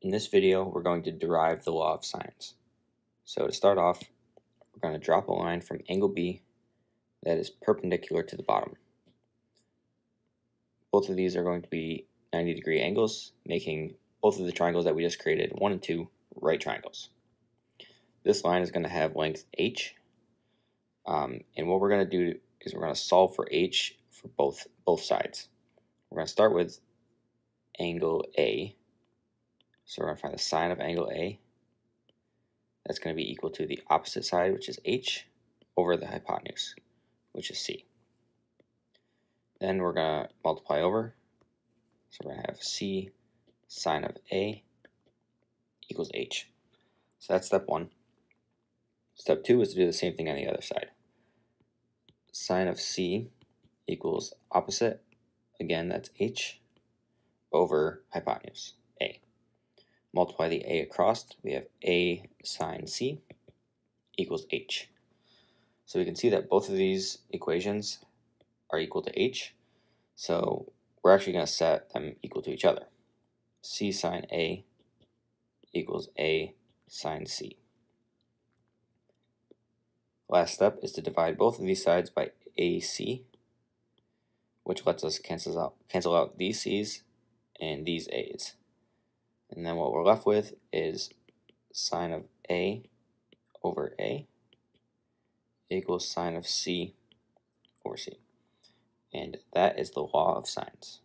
In this video, we're going to derive the law of sines. So to start off, we're going to drop a line from angle B that is perpendicular to the bottom. Both of these are going to be 90 degree angles, making both of the triangles that we just created, 1 and 2, right triangles. This line is going to have length h, um, and what we're going to do is we're going to solve for h for both, both sides. We're going to start with angle A, so we're going to find the sine of angle A. That's going to be equal to the opposite side, which is h, over the hypotenuse, which is c. Then we're going to multiply over. So we're going to have c sine of A equals h. So that's step one. Step two is to do the same thing on the other side. Sine of c equals opposite, again that's h, over hypotenuse, a multiply the a across, we have a sine c equals h. So we can see that both of these equations are equal to h. So we're actually going to set them equal to each other. c sine a equals a sine c. Last step is to divide both of these sides by ac, which lets us cancel out, cancel out these c's and these a's. And then what we're left with is sine of A over A equals sine of C over C. And that is the law of sines.